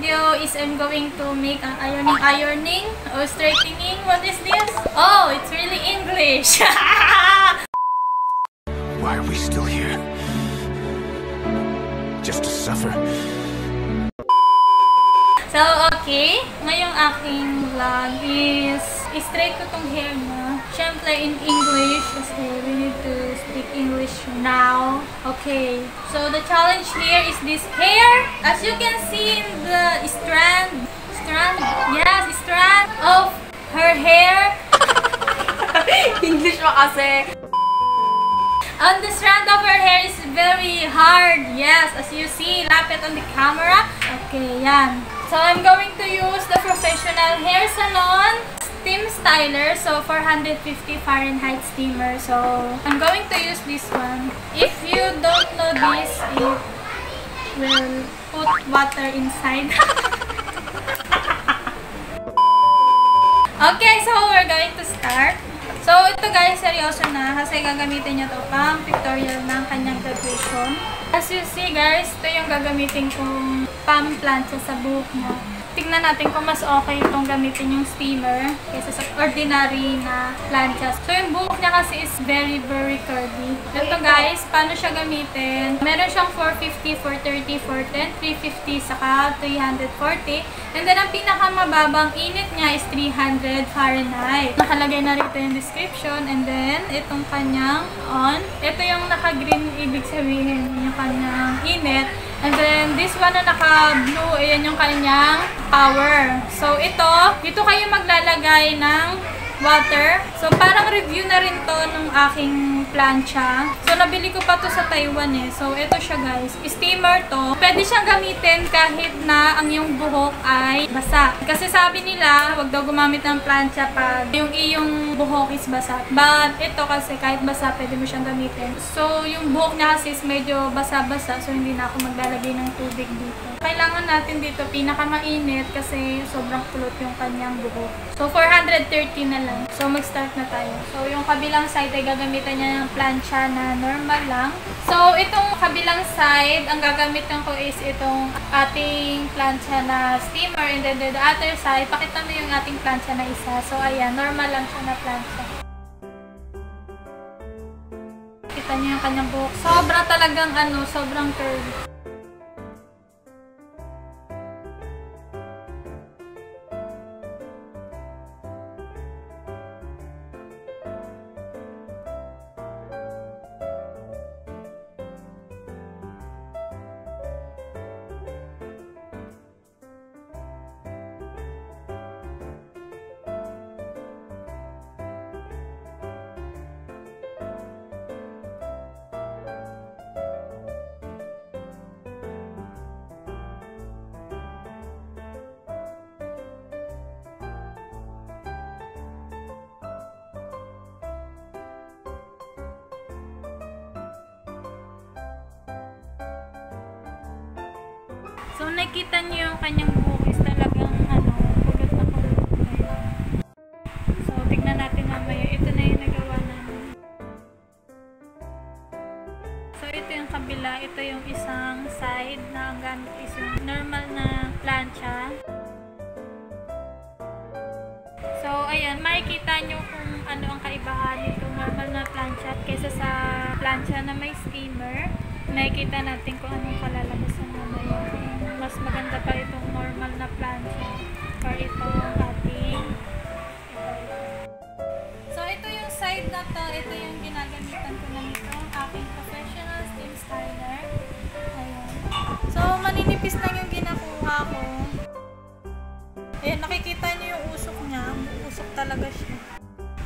video is I'm going to make an ironing ironing or straightening. What is this? Oh, it's really English. Why are we still here? Just to suffer? so, okay. Ngayong aking vlog is straight ko tong hair na. Siyempre, in English kasi we need to English now. Okay. So, the challenge here is this hair. As you can see in the strand, strand, yes, strand of her hair. English mo kasi. On the strand of her hair is very hard. Yes, as you see, lapit on the camera. Okay, yan. So, I'm going to use the professional hair salon steam styler. So, 450 Fahrenheit steamer. So, I'm going to use this one. If you don't know this, it will put water inside. okay, so we're going to start. So, ito guys, seryoso na kasi gagamitin niya to pang pictorial ng kanyang graduation. As you see guys, ito yung gagamitin kong pang plancha sa buhok niya. Tingnan natin kung mas okay itong gamitin yung steamer kaysa sa ordinary na plancha. So, yung buhok niya kasi is very, very curvy. Ito guys, paano siya gamitin? Meron siyang 450, 430, 410, 350, saka 340. And then, ang pinakamababang init niya is 300 Fahrenheit. Nakalagay na rito yung description. And then, itong kanyang on. Ito yung naka-green, ibig sabihin yung kanyang init. And then, this one na naka-blue, ayan yung kanyang power. So, ito, dito kayo maglalagay ng water. So, parang review na rin to nung aking plancha. So, nabili ko pa to sa Taiwan eh. So, ito siya guys. Steamer to. Pwede siyang gamitin kahit na ang iyong buhok ay basa. Kasi sabi nila, wag daw gumamit ng plancha pag yung iyong buhok is basa. But, ito kasi kahit basa, pwede mo siyang gamitin. So, yung buhok niya kasi is medyo basa-basa. So, hindi na ako maglalagay ng tubig dito. Kailangan natin dito pinakamainit kasi sobrang kulot yung kanyang buhok. So, 430 na lang. So, mag-start na tayo. So, yung kabilang side ay gagamitan niya ng plancha na normal lang. So, itong kabilang side, ang gagamitan ko is itong ating plancha na steamer. And then, the other side, pakita mo yung ating plancha na isa. So, ayan, normal lang siya na plancha. Kita niyo yung kanyang buhok. Sobra talagang ano, sobrang curvy. So, nakita niyo yung kanyang buhok talagang ano, kulot na kulot. So, tignan natin mamaya. Ito na yung nagawa namin. So, ito yung kabila. Ito yung isang side na gamit is yung normal na plancha. So, ayan. Makikita nyo kung ano ang kaibahan nito normal na plancha kaysa sa plancha na may steamer. Makikita natin kung anong kalalabasan mamaya mas maganda pa itong normal na plancha or itong ating So, ito yung side na to. Ito yung ginagamitan ko na nito. Aking professional steam styler. Ayan. So, maninipis lang yung ginakuha ko. Ayan, nakikita niyo yung usok niya. Usok talaga siya.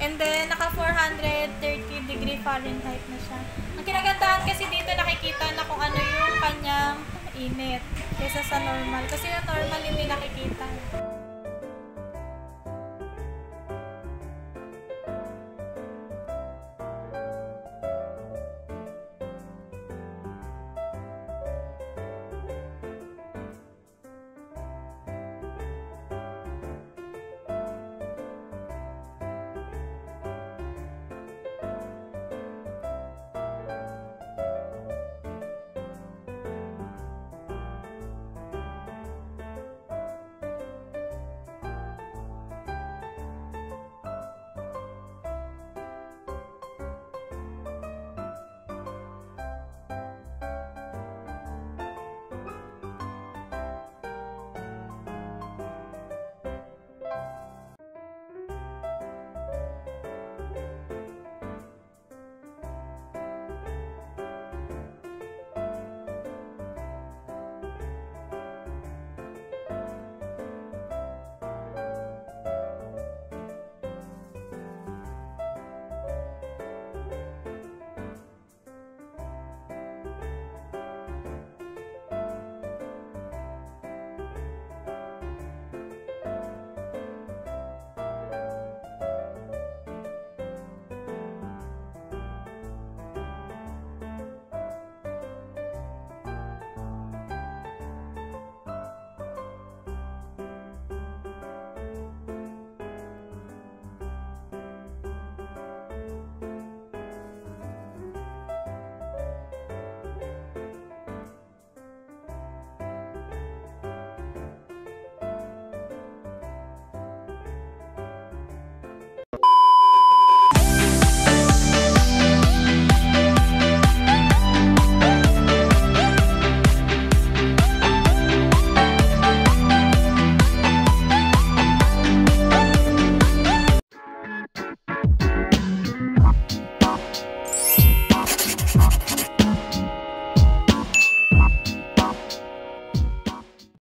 And then, naka 430 degree Fahrenheit na siya. Ang kinagandahan kasi dito, nakikita na kung ano yung kanyang init kaysa sa normal. Kasi yung normal hindi nakikita.